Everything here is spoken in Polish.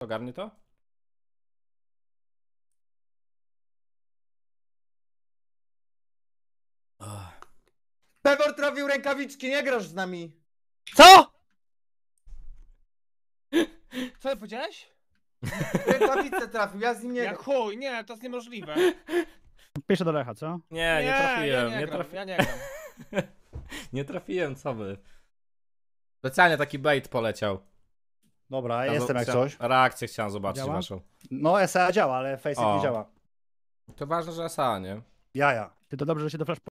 Ogarnie to? Pewor trafił rękawiczki, nie grasz z nami. Co? Co ty powiedziałeś? Rękawice trafił, ja z nim nie Ja gram. chuj, nie, to jest niemożliwe. Piszę do Lecha, co? Nie, nie, trafiłem. Ja Nie, nie, gram, trafi... ja nie gram. nie trafiłem, co wy. Specjalnie taki bait poleciał. Dobra, Chciałem jestem jak chciałem- coś. Reakcję chciałem zobaczyć Działa? waszą. No, SA działa, ale Face O. nie działa. To ważne, że SA, nie? Jaja. Ty to dobrze, że się do Flash